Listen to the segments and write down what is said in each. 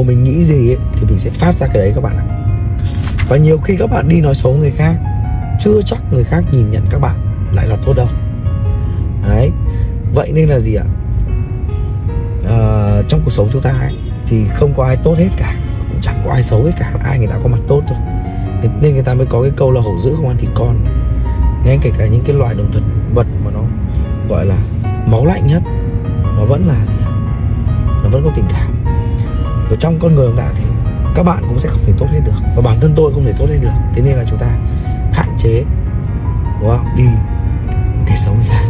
đầu mình nghĩ gì ấy, thì mình sẽ phát ra cái đấy các bạn ạ. Và nhiều khi các bạn đi nói xấu người khác chưa chắc người khác nhìn nhận các bạn lại là tốt đâu. Đấy vậy nên là gì ạ? À, trong cuộc sống chúng ta ấy, thì không có ai tốt hết cả cũng chẳng có ai xấu hết cả ai người ta có mặt tốt thôi. Nên người ta mới có cái câu là hổ dữ không ăn thịt con. Ngay kể cả những cái loại động thực vật mà nó gọi là máu lạnh nhất nó vẫn là gì ạ? Nó vẫn có tình cảm và trong con người ông ta thì các bạn cũng sẽ không thể tốt hết được và bản thân tôi không thể tốt hết được. Thế nên là chúng ta hạn chế, đúng không? Đi để xấu người khác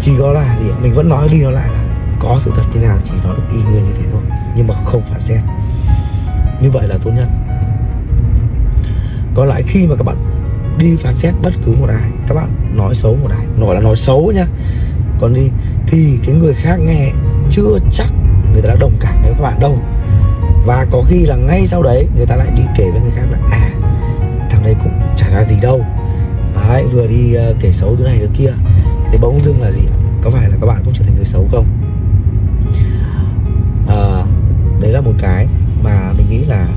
chỉ có là gì mình vẫn nói, đi nói lại là có sự thật như nào chỉ nói được y nguyên như thế thôi, nhưng mà không phản xét. Như vậy là tốt nhất. Còn lại khi mà các bạn đi phán xét bất cứ một ai, các bạn nói xấu một ai, nói là nói xấu nhá, còn đi thì cái người khác nghe chưa chắc người ta đã đồng cảm với các bạn đâu. Và có khi là ngay sau đấy người ta lại đi kể với người khác là à thằng này cũng chả ra gì đâu. Đấy vừa đi uh, kể xấu thứ này thứ kia thế bỗng dưng là gì có phải là các bạn cũng trở thành người xấu không? À, đấy là một cái mà mình nghĩ là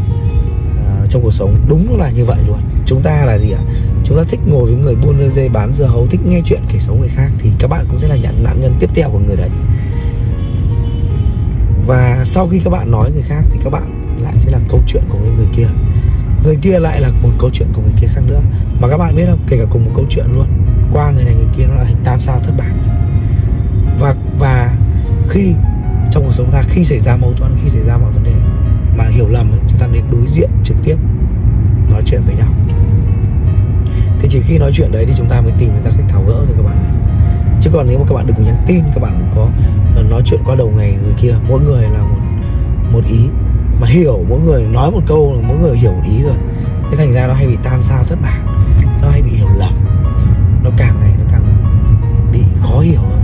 uh, trong cuộc sống đúng là như vậy luôn. Chúng ta là gì ạ? Chúng ta thích ngồi với người buôn dê bán dưa hấu thích nghe chuyện kể xấu người khác thì các bạn cũng sẽ là nhận nạn nhân tiếp theo của người và sau khi các bạn nói người khác thì các bạn lại sẽ là câu chuyện của người, người kia. Người kia lại là một câu chuyện của người kia khác nữa. Mà các bạn biết không? Kể cả cùng một câu chuyện luôn. Qua người này người kia nó là thành tam sao thất bại. Và và khi trong cuộc sống ta khi xảy ra mâu thuẫn khi xảy ra mọi vấn đề mà hiểu lầm ấy, chúng ta nên đối diện trực tiếp nói chuyện với nhau. Thì chỉ khi nói chuyện đấy thì chúng ta mới tìm ra cách tháo gỡ thôi các bạn còn nếu mà các bạn đừng có nhắn tin, các bạn đừng có ờ, nói chuyện qua đầu ngày người kia, mỗi người là một một ý. Mà hiểu, mỗi người nói một câu, mỗi người hiểu một ý rồi. Thế thành ra nó hay bị tam sao thất bại, nó hay bị hiểu lầm. Nó càng ngày nó càng bị khó hiểu hơn,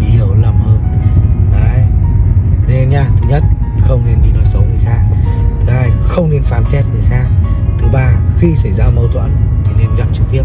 bị hiểu lầm hơn. Đấy. Nên nha, thứ nhất, không nên đi nói xấu người khác. Thứ hai, không nên phán xét người khác. Thứ ba, khi xảy ra mâu thuẫn thì nên gặp trực tiếp.